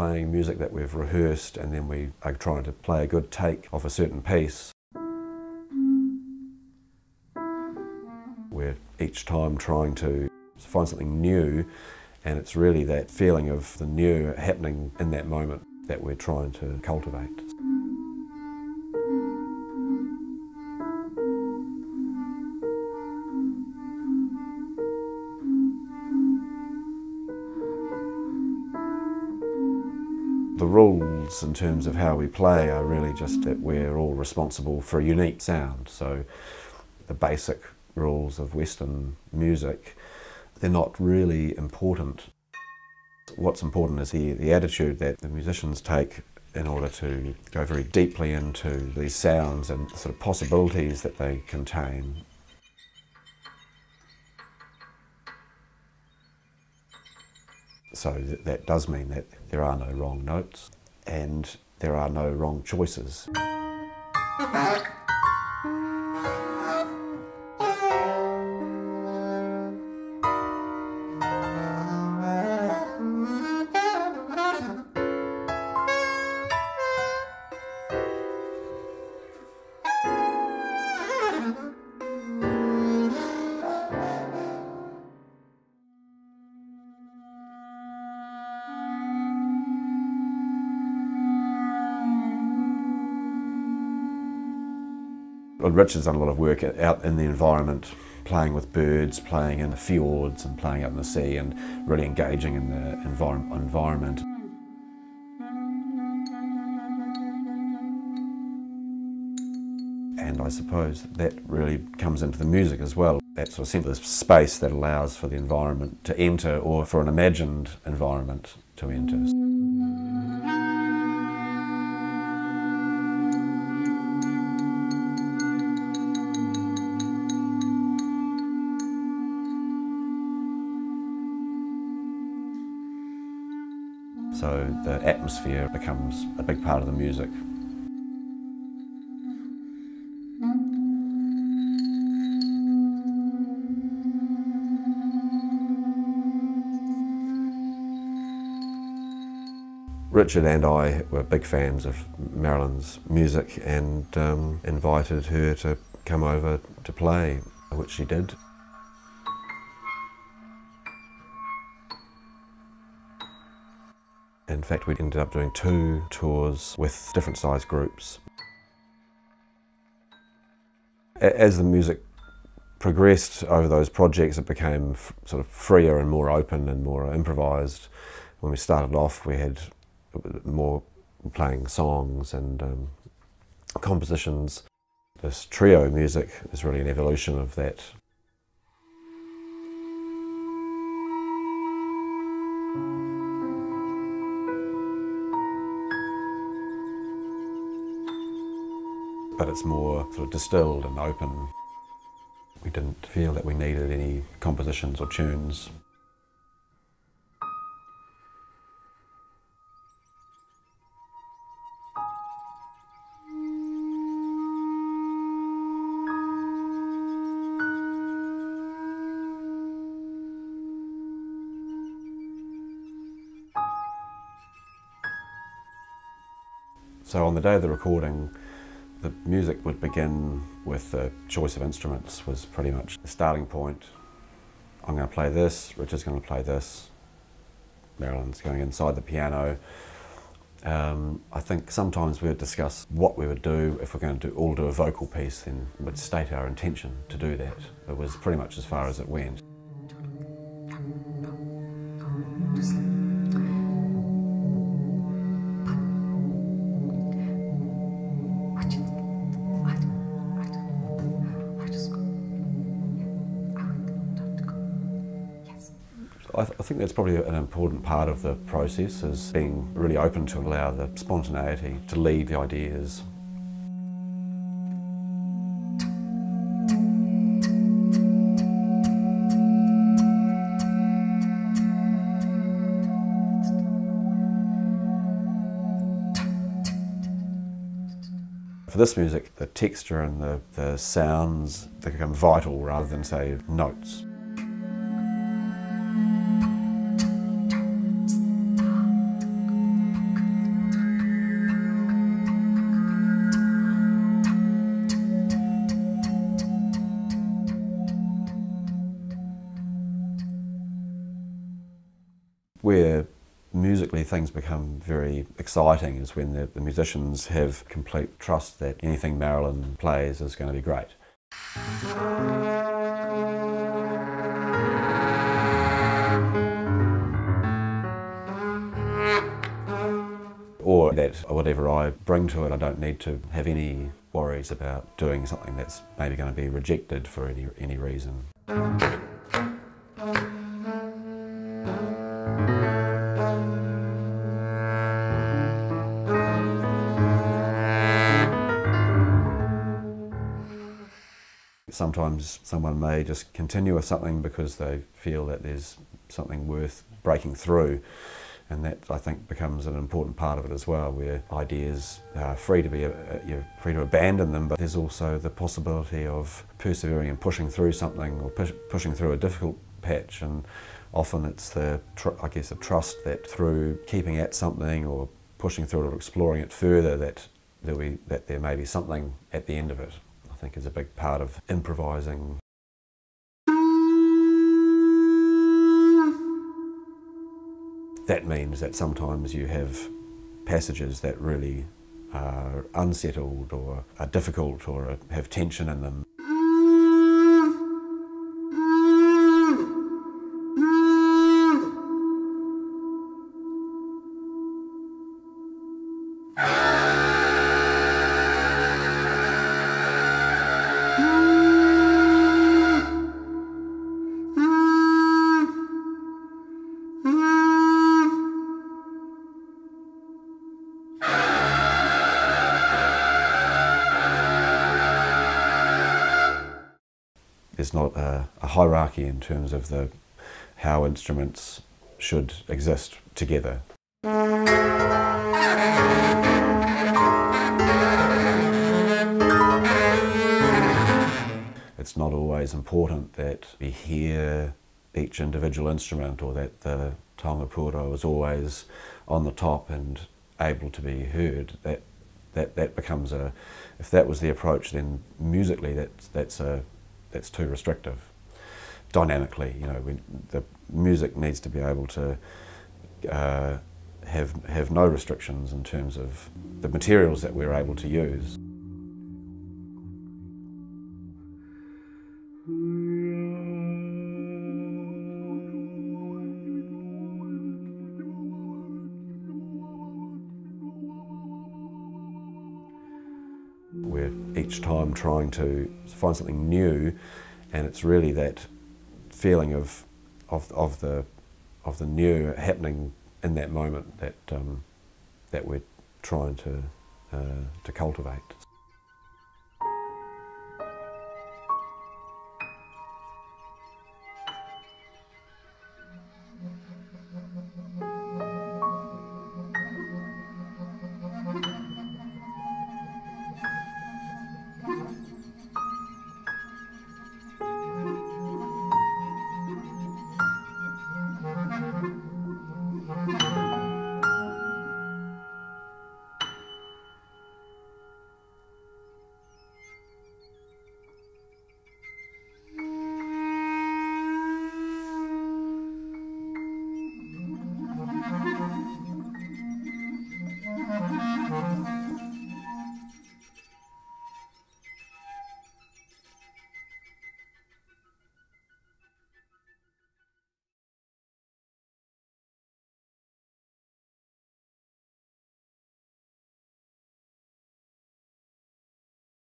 Playing music that we've rehearsed and then we are trying to play a good take of a certain piece. We're each time trying to find something new and it's really that feeling of the new happening in that moment that we're trying to cultivate. The rules in terms of how we play are really just that we're all responsible for a unique sound. So the basic rules of Western music, they're not really important. What's important is the, the attitude that the musicians take in order to go very deeply into these sounds and sort of possibilities that they contain. So th that does mean that there are no wrong notes and there are no wrong choices. Richard's done a lot of work out in the environment, playing with birds, playing in the fjords and playing out in the sea and really engaging in the envir environment. And I suppose that really comes into the music as well. That sort of sense of space that allows for the environment to enter or for an imagined environment to enter. The atmosphere becomes a big part of the music. Richard and I were big fans of Marilyn's music and um, invited her to come over to play, which she did. In fact, we ended up doing two tours with different size groups. As the music progressed over those projects, it became sort of freer and more open and more improvised. When we started off, we had more playing songs and um, compositions. This trio music is really an evolution of that but it's more sort of distilled and open. We didn't feel that we needed any compositions or tunes. So on the day of the recording, the music would begin with the choice of instruments was pretty much the starting point. I'm going to play this, Richard's going to play this, Marilyn's going inside the piano. Um, I think sometimes we would discuss what we would do if we're going to do, all do a vocal piece, then we'd state our intention to do that. It was pretty much as far as it went. I, th I, think that's probably an important part of the process is being really open to allow the spontaneity to lead the ideas. For this music, the texture and the, the sounds become vital rather than, say, notes. Really things become very exciting is when the, the musicians have complete trust that anything Marilyn plays is going to be great. Or that whatever I bring to it, I don't need to have any worries about doing something that's maybe going to be rejected for any, any reason. Sometimes someone may just continue with something because they feel that there's something worth breaking through and that I think becomes an important part of it as well, where ideas are free to be uh, you're free to abandon them, but there's also the possibility of persevering and pushing through something or push, pushing through a difficult patch, and often it's the I guess the trust that through keeping at something or pushing through it or exploring it further that there be that there may be something at the end of it. Think is a big part of improvising that means that sometimes you have passages that really are unsettled or are difficult or have tension in them. There's not a, a, hierarchy in terms of the how instruments should exist together. It's not always important that we hear each individual instrument or that the pūoro is always on the top and able to be heard. That that that becomes a if that was the approach then musically that's that's a that's too restrictive. Dynamically, you know, the music needs to be able to uh, have have no restrictions in terms of the materials that we're able to use. Each time trying to find something new, and it's really that feeling of of, of the of the new happening in that moment that um, that we're trying to uh, to cultivate.